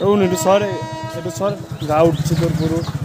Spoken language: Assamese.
এনে এইটো চৰ এইটো চৰ গা উঠিছে তাৰপিছত